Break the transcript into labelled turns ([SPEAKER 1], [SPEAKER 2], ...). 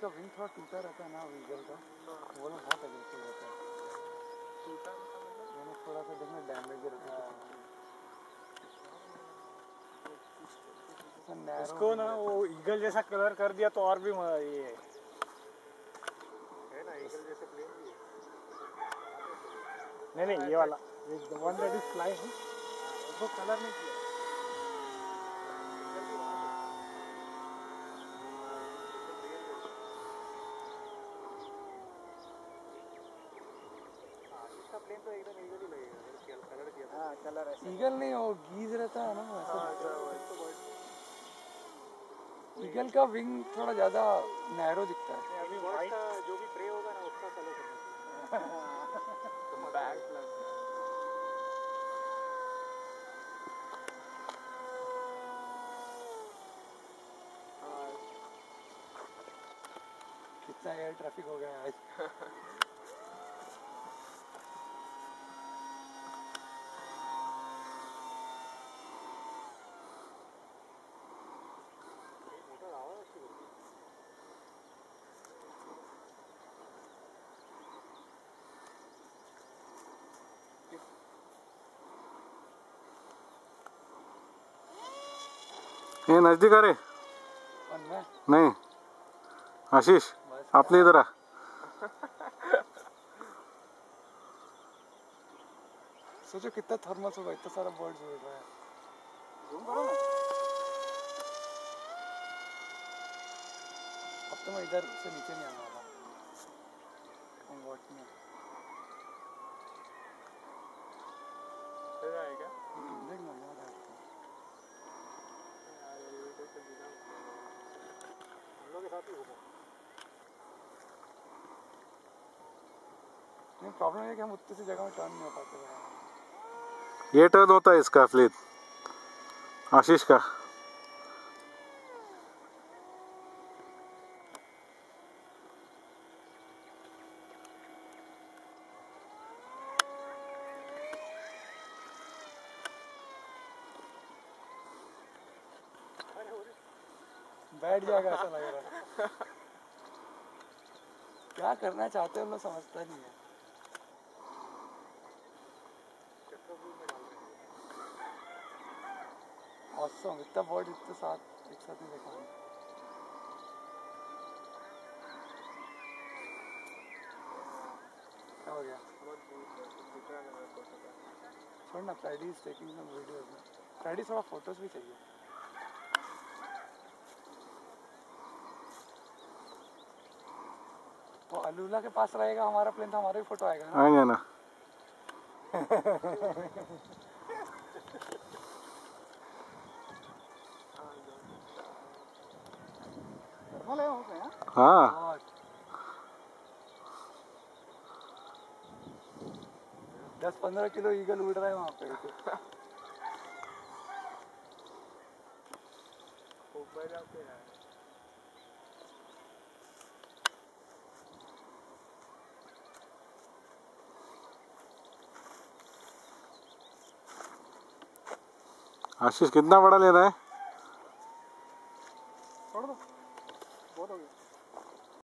[SPEAKER 1] इसका विंग थोड़ा टूटा रहता है ना वीगल का। वो लोग बहुत एग्रेसिव रहता है। दोनों थोड़ा सा देखना डैमेज रहता है।
[SPEAKER 2] इसको ना वो ईगल जैसा कलर कर दिया तो और भी म- ये है।
[SPEAKER 3] है ना ईगल जैसे प्लेन
[SPEAKER 2] नहीं नहीं ये वाला। The one that is flying उसको कलर नहीं किया।
[SPEAKER 3] इसका प्लेन तो एकदम ईगल ही लगेगा कलर किया
[SPEAKER 2] हाँ कलर ऐसे
[SPEAKER 1] ईगल नहीं वो गीज रहता है ना वैसे
[SPEAKER 3] तो।
[SPEAKER 1] ईगल का विंग थोड़ा ज़्यादा नैरो दिखता है।
[SPEAKER 2] अभी वाइट
[SPEAKER 3] का जो भी प्रे होगा ना उसका कलर करना
[SPEAKER 1] कितना एयर ट्रैफ़िक हो गया आज।
[SPEAKER 4] ये नज़दीक आ रे
[SPEAKER 1] और मैं
[SPEAKER 4] नहीं। आशीष अपने इधर आ।
[SPEAKER 1] सोचो कितना थर्मस होगा इतना सारा बर्ड्स उड़ रहा है। अब तो मैं इधर से नीचे नहीं आने वाला में
[SPEAKER 3] फिर आएगा
[SPEAKER 1] देख ना याद है
[SPEAKER 3] यार एलिवेटर से बिना ही घूमो
[SPEAKER 1] नहीं प्रॉब्लम है कि हम उतनी सी जगह में टर्न नहीं हो पाते
[SPEAKER 4] ये टर्न होता है इसका फ्लिप आशीष का।
[SPEAKER 1] बैठ जाएगा ऐसा लग रहा है। क्या करना चाहते हो लोग समझता नहीं है। इतना बर्ड इतने साथ, एक साथ नहीं देखा। क्या हो गया? छोड़ ना Friday is taking some videos में थोड़ा फ़ोटोज़ भी चाहिए। वो अलूला के पास रहेगा हमारा प्लेन तो हमारा भी फ़ोटो आएगा ना।
[SPEAKER 4] आएँगे ना।
[SPEAKER 2] है हाँ
[SPEAKER 4] हाँ।
[SPEAKER 1] दस पंद्रह किलो ईगल उड़ रहा है वहाँ पे।
[SPEAKER 3] ऊपर जाते हैं।
[SPEAKER 4] आशीष कितना बड़ा लेना है?